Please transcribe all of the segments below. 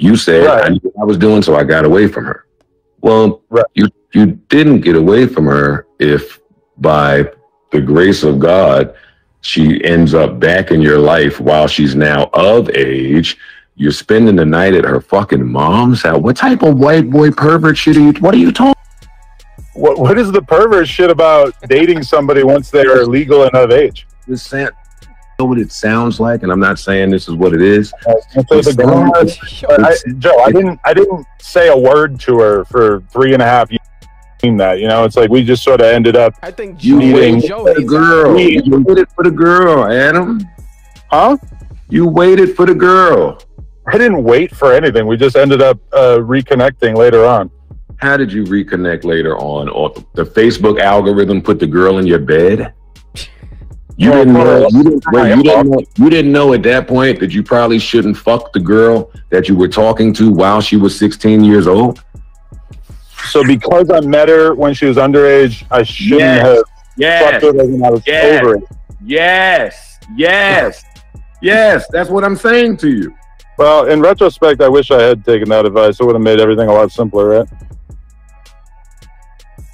You said Right. I knew what I was doing, so I got away from her. Well, Right. you you didn't get away from her if by the grace of God she ends up back in your life while she's now of age. You're spending the night at her fucking mom's house. What type of white boy pervert shit are you? What are you talking? What what is the pervert shit about dating somebody once they are legal and of age? This sound, know what it sounds like, and I'm not saying this is what it is. So the girl has- I, Joe, I didn't I didn't say a word to her for three and a half years. That you know, it's like we just sort of ended up, I think You Joe, waited Joe for the girl. Me. You waited for the girl, Adam. huh? You waited for the girl. I didn't wait for anything. We just ended up uh, reconnecting later on. How did you reconnect later on? Or the Facebook algorithm put the girl in your bed? You didn't know. You didn't, wait, you didn't know. You didn't know at that point that you probably shouldn't fuck the girl that you were talking to while she was 16 years old. So because I met her when she was underage, I shouldn't Yes. have Yes. fucked her when I was Yes. over it. Yes. Yes. Yes. That's what I'm saying to you. Well, in retrospect, I wish I had taken that advice. It would have made everything a lot simpler, right?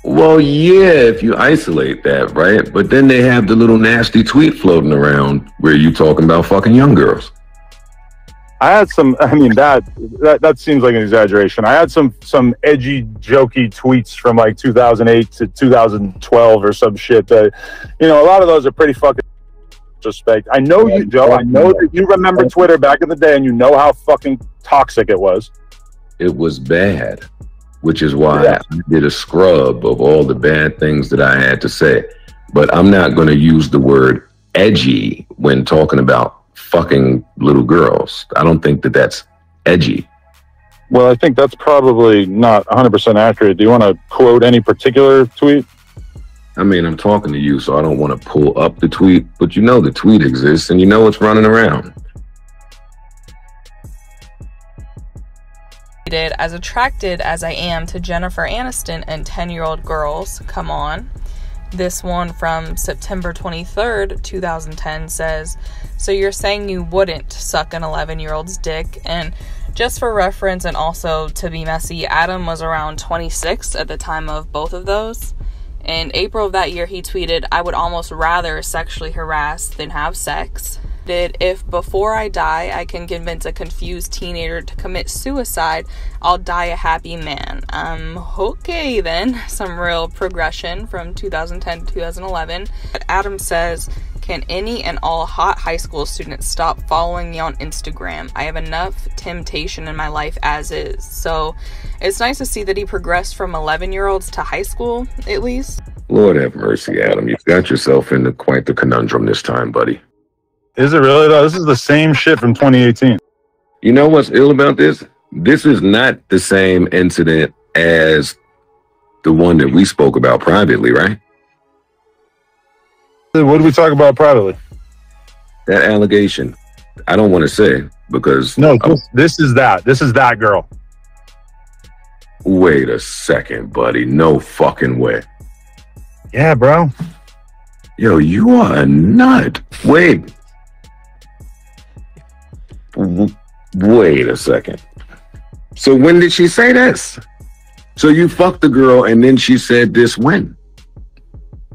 Well, yeah, if you isolate that, right? But then they have the little nasty tweet floating around where you talking about fucking young girls. I had some. I mean, that that that seems like an exaggeration. I had some some edgy, jokey tweets from like 2008 to 2012 or some shit. That you know, a lot of those are pretty fucking respect. I know you, Joe. I know that you remember Twitter back in the day, and you know how fucking toxic it was. It was bad, which is why Yeah. I did a scrub of all the bad things that I had to say. But I'm not going to use the word edgy when talking about fucking little girls. I don't think that that's edgy. Well, I think that's probably not 100 percent accurate. Do you want to quote any particular tweet? I mean, I'm talking to you, so I don't want to pull up the tweet, but you know the tweet exists and you know it's running around. As attracted as I am to Jennifer Aniston and 10 year old girls, come on. This one from September 23rd, 2010 says, So you're saying you wouldn't suck an 11 year old's dick? And just for reference and also to be messy, Adam was around 26 at the time of both of those. In April of that year, he tweeted, I would almost rather sexually harass than have sex. If before I die I can convince a confused teenager to commit suicide, I'll die a happy man. Um, okay then. Some real progression from 2010 to 2011. But Adam says, Can any and all hot high school students stop following me on Instagram? I have enough temptation in my life as is. So it's nice to see that he progressed from 11 year olds to high school, at least. Lord have mercy, Adam. You've got yourself into quite the conundrum this time, buddy. Is it really though? This is the same shit from 2018. You know what's ill about this? This is not the same incident as the one that we spoke about privately, right? What did we talk about privately? That allegation. I don't want to say because No, this, this is that. This is that girl. wait a second, buddy. No fucking way. Yeah, bro. Yo, you are a nut. Wait. Wait a second. So when did she say this? So you fucked the girl and then she said this when?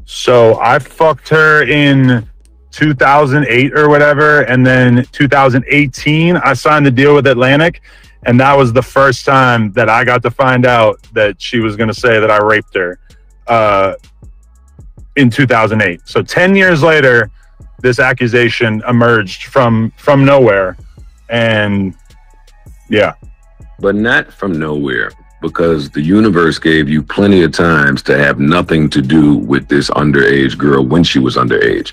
So I fucked her in 2008 or whatever, and then 2018 I signed the deal with Atlantic, and that was the first time that I got to find out that she was going to say that I raped her uh, in 2008. So 10 years later, this accusation emerged from from nowhere, and yeah, But not from nowhere because the universe gave you plenty of times to have nothing to do with this underage girl when she was underage.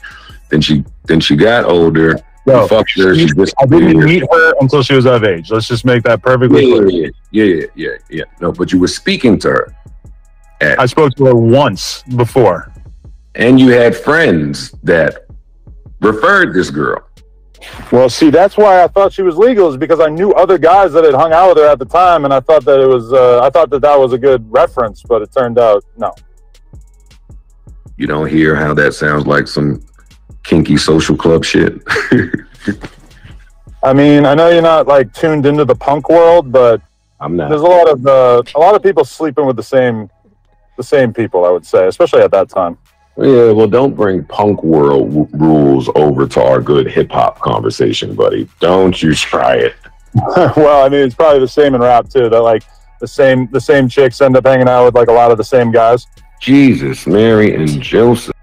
Then she then she got older. Yo, fucked her. She I didn't meet her until she was of age. Let's just make that perfectly Yeah, clear. yeah, yeah, yeah, yeah, yeah. No, but you were speaking to her, I spoke to her once before. and you had friends that referred this girl. Well, see, that's why I thought she was legal, is because I knew other guys that had hung out with her at the time, and I thought that it was, uh, I thought that that was a good reference, but it turned out no. You don't hear how that sounds like some kinky social club shit. I mean, I know you're not like tuned into the punk world, but I'm not. there's a lot of uh, a lot of people sleeping with the same the same people. I would say, especially at that time. Yeah, well, don't bring punk world rules over to our good hip hop conversation, buddy. Don't you try it. well, I mean, it's probably the same in rap too. That like the same the same chicks end up hanging out with like a lot of the same guys. Jesus, Mary, and Joseph.